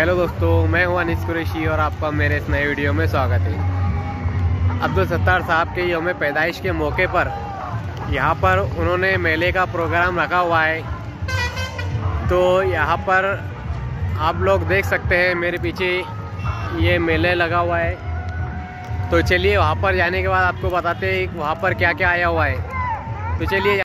Hello दोस्तों, मैं हूँ अनिस कुरेशी और आपका मेरे इस नए वीडियो में स्वागत है। अब्दुल सत्तार साहब के योम पैदाइश के मौके पर यहाँ पर उन्होंने मेले का प्रोग्राम रखा हुआ है। तो यहाँ पर आप लोग देख सकते हैं, मेरे पीछे ये मेले लगा हुआ है। तो चलिए वहाँ पर जाने के बाद आपको बताते हैं वहाँ पर क्या क्या आया हुआ है। तो चलिए